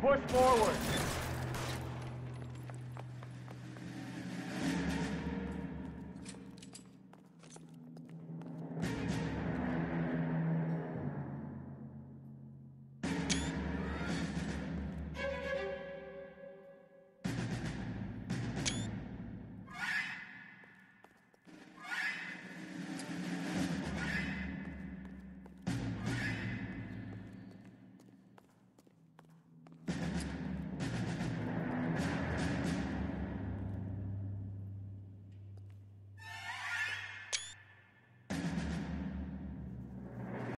Push forward.